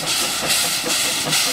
ハハハハ。